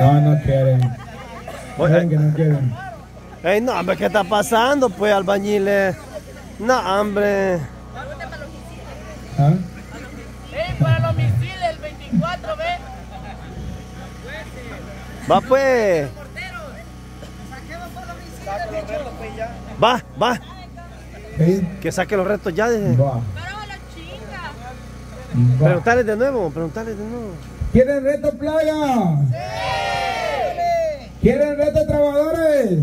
No, no quieren. Ven que no quieren. Ey, no, hombre, ¿qué está pasando, pues, albañiles? No, hombre. ¿Ah? ¡Ey, para los misiles, el 24, ve! Va, pues. Va, va. Sí. Que saque los restos ya. De... Va. Va. Preguntarles de nuevo, preguntarles de nuevo. ¿Quieren reto playa? ¿Quieren reto trabajadores?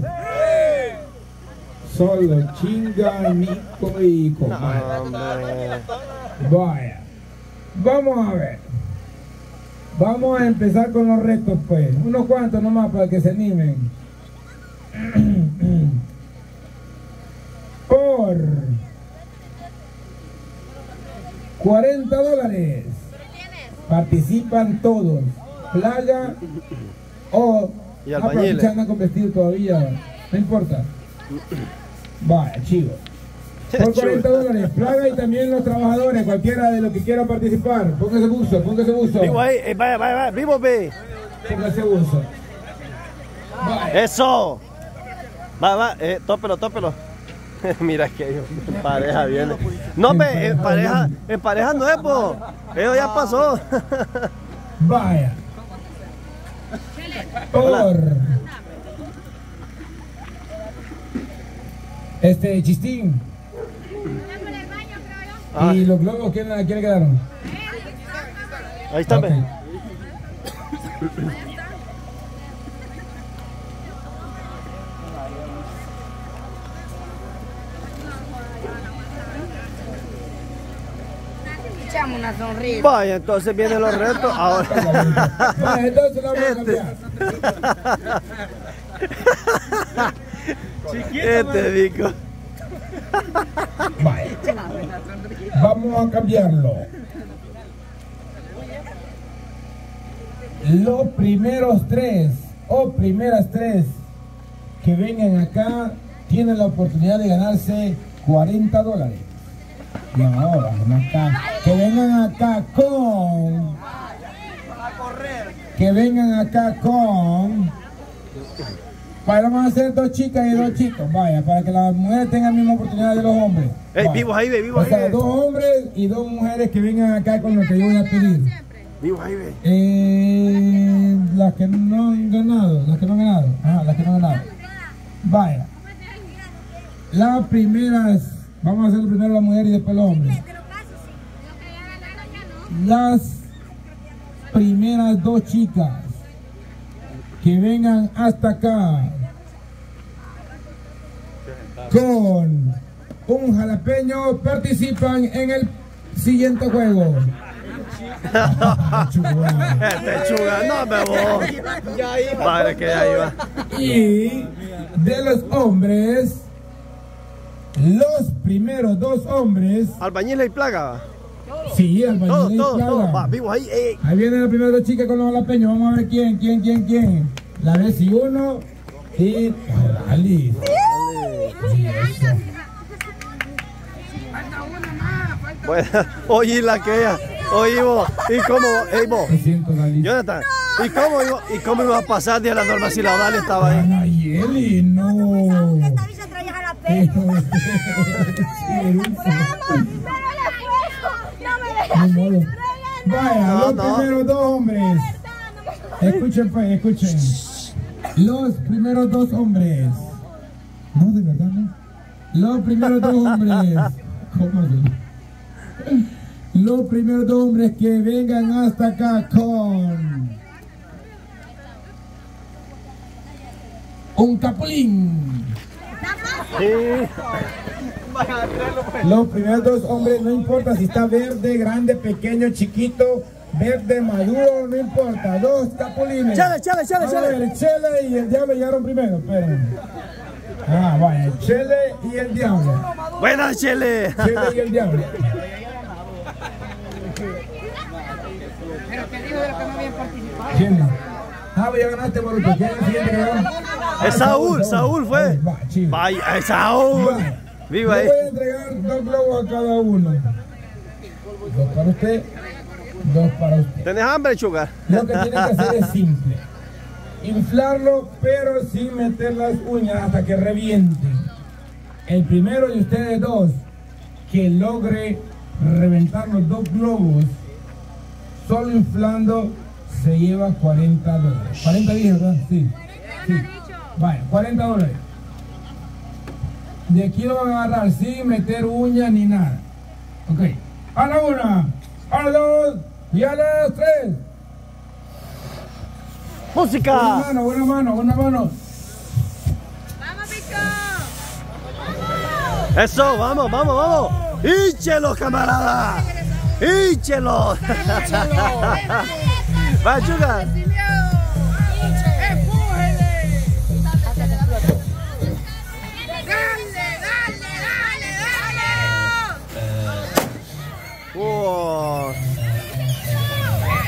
Solo chinga, Nico y comadre. Vaya. Vamos a ver. Vamos a empezar con los retos, pues. Unos cuantos nomás para que se animen. Por 40 dólares. Participan todos. Playa o... Y Ah, pero se andan con vestido todavía. No importa. Vaya, chicos. Por 40 dólares, plaga y también los trabajadores, cualquiera de los que quiera participar. Póngase buzo, póngase buzo. Vivo ahí, eh, vaya, vaya, vaya, vivo, ve. Póngase buzo. Vaya. Eso. Va, va, eh, tópelo, tópelo. Mira que ellos en pareja viene. No, ve, en pareja, en pareja no es, po. Eso ya pasó. Vaya. Por. Este, chistín. Ah. ¿Y los globos quién, quién le quedaron? Ahí está, ve. Echamos una sonrisa. Vaya, entonces vienen los retos. Ahora. Vaya, entonces lo vamos a Este. cambiar. Este dico. Vaya. Vamos a cambiarlo. Los primeros tres o primeras tres que vengan acá tienen la oportunidad de ganarse 40 dólares. No, bajen acá. Que vengan acá con. Que vengan acá con. Para vamos a hacer dos chicas y dos chicos. Vaya, para que las mujeres tengan la misma oportunidad de los hombres. Ey, Vaya. vivo ahí, ve, vivo O ahí. sea, dos hombres y dos mujeres que vengan acá con lo que yo voy a pedir. Vivo ahí, ve. Eh, las que no han ganado, las que no han ganado. Ajá, las que no han ganado. Vaya. Las primeras, vamos a hacer primero la mujer y después los hombres. Las primeras dos chicas que vengan hasta acá con un jalapeño participan en el siguiente juego. Este no me voy. Padre que ya iba. Y de los hombres, los primeros dos hombres, Albañiles y plaga. sí, Todo, albañil y todo, plaga. todo. Va, vivo ahí. Ey. Ahí vienen las primeras dos chicas con los jalapeños. Vamos a ver quién, quién, quién, quién. La vez y uno y Dale. Bueno, oye la que ella. Oye vos. ¿Y cómo? Ey vos. Jonathan. ¿Y cómo y cómo iba a pasar de la norma si la Dali estaba ahí? Nayeli, no. No me. Vaya, No, los no. primeros dos hombres. Escuchen, pues, escuchen. Los primeros dos hombres. No, de verdad, no. Los primeros dos hombres. ¿Cómo así? Los primeros dos hombres que vengan hasta acá con. Un capulín. Sí. Los primeros dos hombres, no importa si está verde, grande, pequeño, chiquito, verde, maduro, no importa. Dos capulines. Chale, chale, chale, chale. el Chele y el diablo llegaron primero, espérenme. Ah, vaya, el Chele y el diablo. Buenas, Chele. Chele y el diablo. Pero te digo de lo que no habían participado. ¿Quién? Ah, pues ya ganaste, Boruto. ¿Quién es el siguiente que ganó? Ah, Es Saúl, Saúl fue. Vaya, es Saúl. Viva ahí. voy a entregar dos globos a cada uno. Dos para usted, dos para usted. ¿Tenés hambre, Chuga? Lo que tienen que hacer es simple. inflarlo, pero sin meter las uñas hasta que reviente. El primero de ustedes dos que logre reventar los dos globos, solo inflando, se lleva 40 dólares. 40 días, ¿verdad? Sí. sí. Vale, 40 dólares. De aquí lo van a agarrar sin meter uñas ni nada. Ok. A la una, a la dos y a las tres. Buena ¡Música! mano, buena mano, buena mano. ¡Vamos, bicho! Eso, vamos, vamos, vamos. ¡Híchelo, camarada! ¡Híchelo! Va, chuga. ¡Sin miedo! ¡Empújele! ¡Dale, dale, dale, dale! ¡Wow!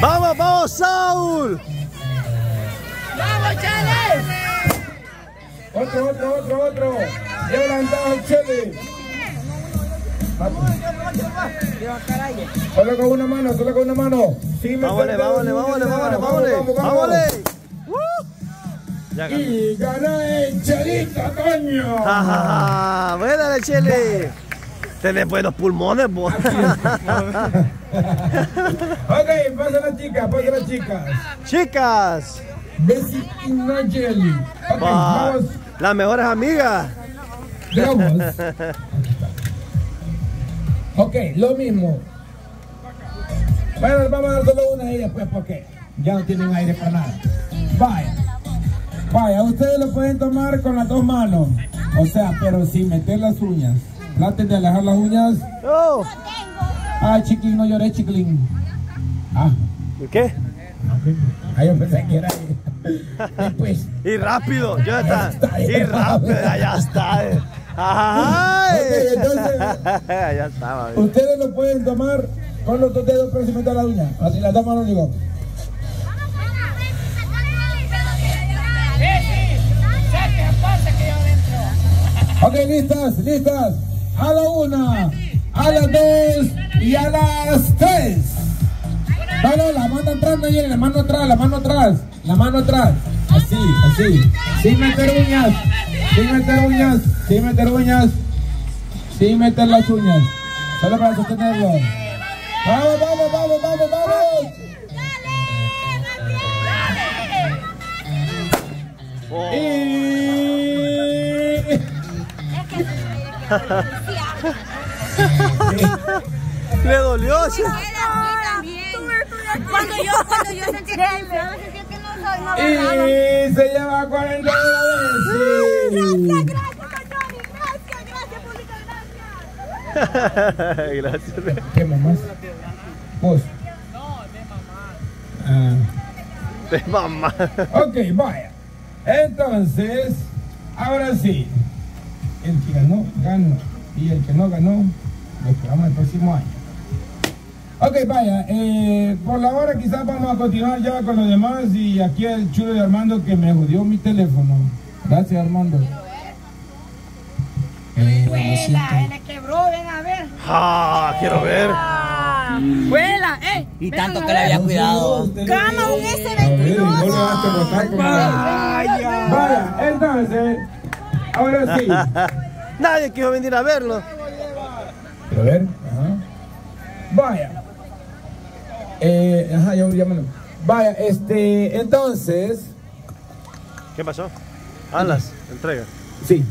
¡Vamos, vamos, Saúl! ¡Vamos, Chale! Otro, otro, otro, otro. Levantado el chile. Solo con una mano, solo con una mano. Meter Vámonos, vámonos, vámonos, vámonos, Vamos, vámonos. vamos, vamos. ¡Vámonos! Y ganó el chelito, coño. Ja, ja, ja. Buena, Chele. Tenés buenos pulmones, vos. Ok, pasa la chica, pasa la chica. Chicas, Bessie y Nayeli. Ok, va, vamos. las mejores amigas. Veamos. Ok, lo mismo. Bueno, vamos a dar solo una de ellas, pues, porque ya no tienen aire para nada. Vaya. Vaya, ustedes lo pueden tomar con las dos manos. O sea, pero sin meter las uñas. Traten de alejar las uñas. Oh, Ah, chiquín, no lloré, chiquilín. Ah, ¿y ¿Qué? Ahí yo pensé que era ahí. Después. Y rápido, ya está. Y rápido, ya está. ¡Ay! Ok, entonces- ya estaba. Ustedes lo pueden tomar con los dos dedos, sin meter la uña. Así las dos manos, digo. Ok, listas, listas. A la una, a las dos y a las tres. No, no, la mano atrás, Nayeli, la mano atrás, la mano atrás, la mano atrás. Así, así. Sin meter uñas, sin meter uñas, sin meter uñas, sin meter las uñas. Solo para sostenerlo. Vamos, vamos, vamos, vamos, vamos. Oh, Y... Le dolió. Cuando yo, cuando yo sentí no no. Y se lleva 40 dólares. Gracias, gracias, Tony, gracias, gracias, pública, gracias. Gracias. ¿Qué mamás? Vos. Ah, De mamá. ok, vaya. Entonces, ahora sí. El que ganó, ganó. Y el que no ganó, lo esperamos el próximo año. Ok, vaya. eh, por la hora quizás vamos a continuar ya con los demás. Y aquí el chulo de Armando que me jodió mi teléfono. Gracias, Armando. Eh, lo ¡Vuela! ¡Se le quebró! ¡Ven a ver! Ah, quiero ver. ¡Vuela! ¡Eh! Y tanto que le ver. había cuidado. Cama, un A ver, S22. no le vas a botar como- Vaya, entonces, ahora sí. Nadie quiso venir a verlo. A ver, ajá. Vaya. Eh, ajá, ya, ya me lo- Vaya, este, entonces, ¿Qué pasó? Alas, entrega. sí.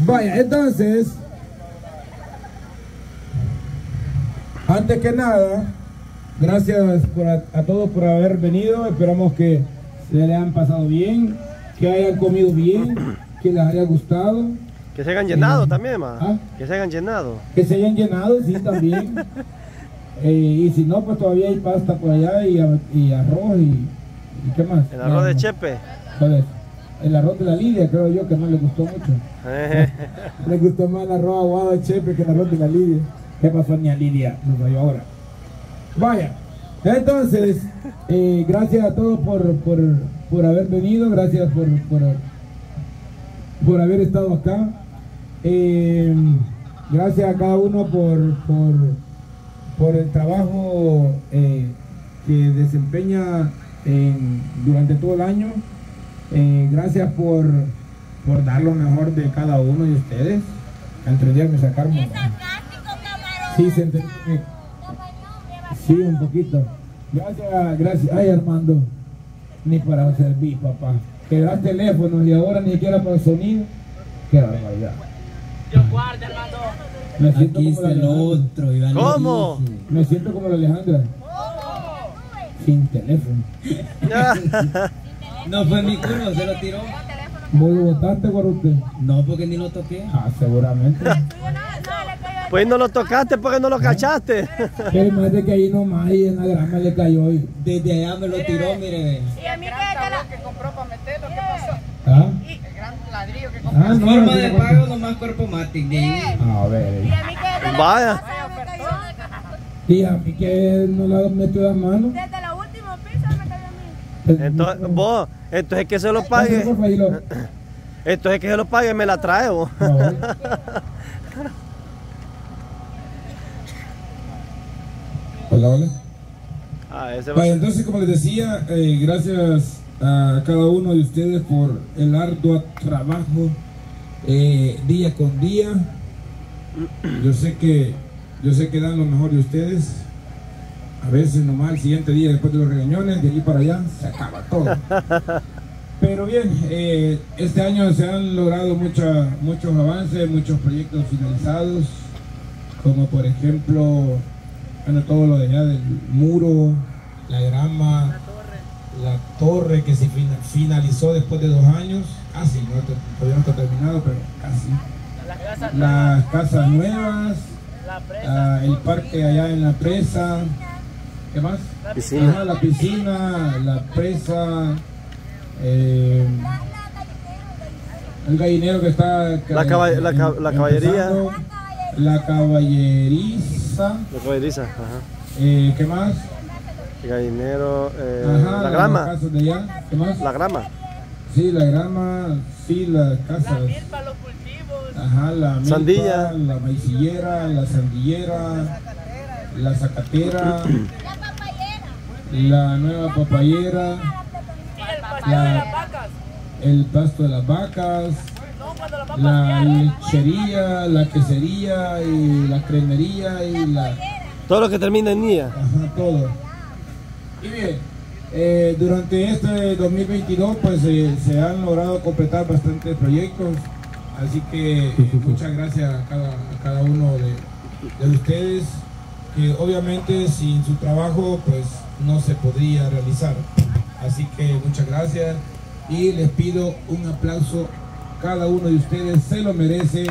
Vaya, entonces, antes que nada, gracias por a, a todos por haber venido. Esperamos que se le han pasado bien, que hayan comido bien, que les haya gustado. Que se hayan llenado también, ma. ¿Ah? Que se hayan llenado. Que se hayan llenado, sí, también. Eh, y si no, pues todavía hay pasta por allá y, arroz y, y ¿qué más? El arroz de No, Chepe. El arroz de la Lidia, creo yo, que no le gustó mucho. Le gustó más el arroz aguado de Chepe que el arroz de la Lidia. ¿Qué pasó, ni a Lidia? Nos vayó ahora. Vaya. Entonces, eh, gracias a todos por, por, por haber venido, gracias por, por, por haber estado acá. Eh, gracias a cada uno por, por, por el trabajo eh, que desempeña en- durante todo el año. Eh, gracias por, por dar lo mejor de cada uno de ustedes. Entre días me sacaron. Sí, se entendió. Sí, un poquito. Gracias, gracias. Ay, Armando. Ni para servir, papá. Que das teléfonos y ahora ni siquiera para el sonido. Qué barbaridad. Dios guarde, hermano. Me siento Aquí está el otro, Iván. ¿Cómo? Me siento como la Alejandra. Sin teléfono. No fue mi culo, se lo tiró. ¿Vos lo botaste, Guarute? No, porque ni lo toqué. Ah, seguramente. Pues no lo tocaste porque no lo cachaste. Pero más de que ahí nomás y en la grama le cayó hoy. Desde allá me lo tiró, mire. Y a mí que que compró para meterlo, ¿qué pasó? ¿Ah? Ladrillo que compró. Ah, no. Forma no, de pago nomás cuerpo matic ahí. A ver. Y a mí que desde la Vaya. pasada me cayó. Y a mí que no la meto las manos. Desde la última pizza me cayó a mí. Entonces, vos, entonces que se lo pague. Entonces que se lo pague me la trae vos. Hola, hola. Ah, ese va. Entonces, como les decía, eh, gracias a cada uno de ustedes por el arduo trabajo eh, día con día. Yo sé que yo sé que dan lo mejor de ustedes. A veces nomás el siguiente día después de los regañones, de aquí para allá, se acaba todo. Pero bien, eh, este año se han logrado mucha- muchos avances, muchos proyectos finalizados, como por ejemplo, bueno, todo lo de allá del muro, la grama, la torre que se fina- finalizó después de dos años, casi, no, todavía no está terminado, pero casi. Las casas nuevas, ah, el parque allá en la presa, ¿qué más? Piscina. Ajá, la piscina, la presa, eh, el gallinero que está... La caba- la ca- la caballería. La caballeriza, que dice, ajá. eh, ¿qué más? Gallinero, eh, Ajá, la grama. casas de allá, ¿qué más? La grama. Sí, la grama, sí, las casas. Para los cultivos. Ajá, la milpa, Sandilla. la maicillera, la sandillera, la zacatera, la nueva papayera, la- el pasto de las vacas, la lechería, la quesería y la cremería y la... Todo lo que termina en día. Ajá, todo. Y bien, eh, durante este 2022 pues eh, se han logrado completar bastantes proyectos, así que eh, muchas gracias a cada, a cada uno de, de ustedes, que obviamente sin su trabajo pues no se podría realizar. Así que muchas gracias y les pido un aplauso, cada uno de ustedes se lo merece.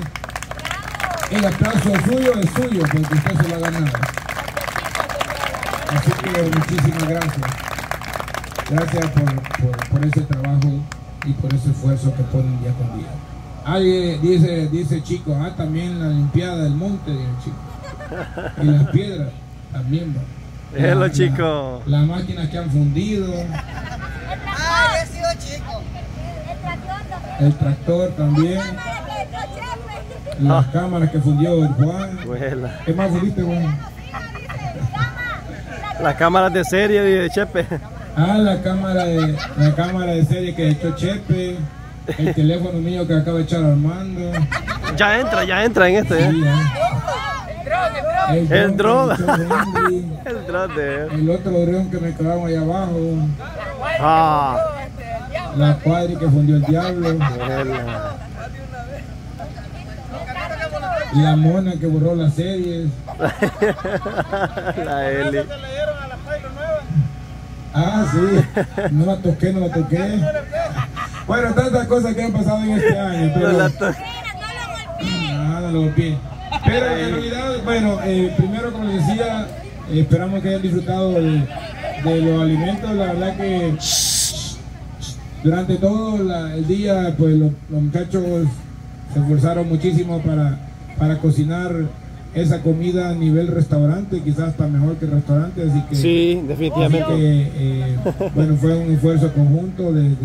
El aplauso suyo es suyo porque usted se lo ha ganado. Así que muchísimas gracias. Gracias por, por- por ese trabajo y por ese esfuerzo que ponen día con día. Ah, y dice, dice chico, ah, también la limpiada del monte, dice el chico. Y las piedras también va. Hello, La- chico. la- Las máquinas que han fundido, Ay, he sido chico. El tractor también. el tractor también, Cámara que echó Chepe. las cámaras que fundió el Juan. ¿Qué más fundiste, Juan? Las cámaras de serie de Chepe. Ah, la cámara de la cámara de serie que echó Chepe, el teléfono mío que acaba de echar Armando. Ya entra, ya entra en este, Sí, ¿eh? ah. El El dron dron. que echó Henry, El el otro dron que me clavamos allá abajo, Ah. la cuadri que fundió el diablo, la mona que borró las series. La Eli. Ah, sí, no la toqué, no la toqué. Bueno, tantas cosas que han pasado en este año, No pero la to- nada, lo golpeé. Pero en realidad, bueno, eh, primero como les decía, eh, esperamos que hayan disfrutado de, de los alimentos. La verdad que durante todo la- el día, pues los, los muchachos se esforzaron muchísimo para, para cocinar esa comida a nivel restaurante, quizás hasta mejor que restaurante, así que, Sí, así definitivamente. que, eh, bueno, fue un esfuerzo conjunto de,